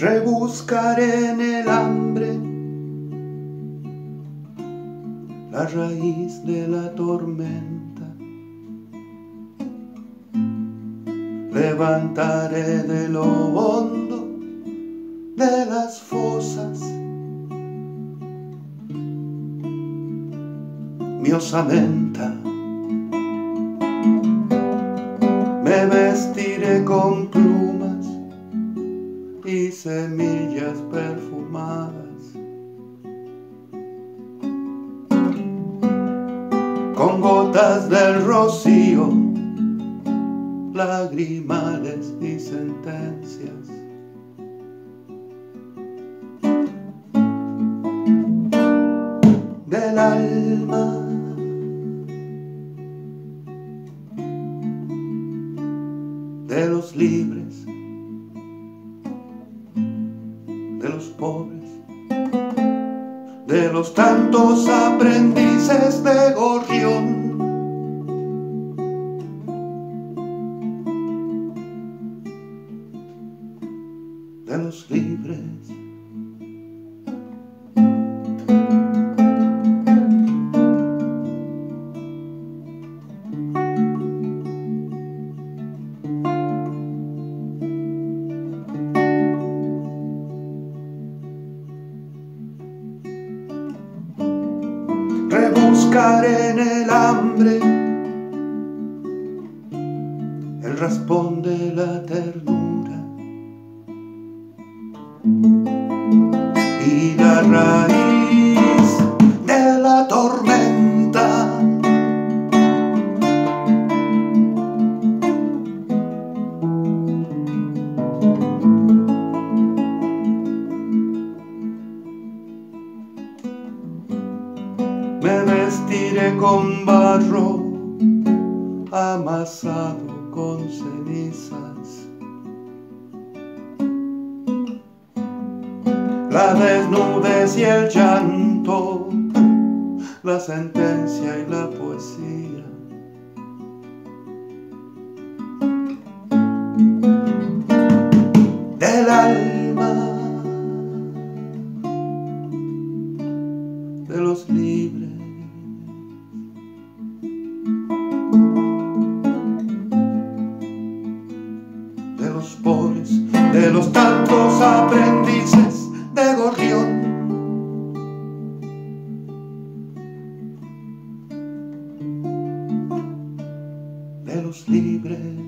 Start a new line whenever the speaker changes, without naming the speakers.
Rebuscaré en el hambre la raíz de la tormenta. Levantaré de lo hondo de las fosas mi osamenta. Me vestiré con plumas semillas perfumadas. Con gotas del rocío, lagrimales y sentencias. Del alma. de los libres, de los pobres, de los tantos aprendices de gorrión. De los libres. Rebuscaré en el hambre el raspón de la ternura y la raíz de la tormenta. Me con barro amasado con cenizas. La desnudez y el llanto, la sentencia y la poesía. Del alma de los libros. de los pobres, de los tantos aprendices de gorrión. De los libres.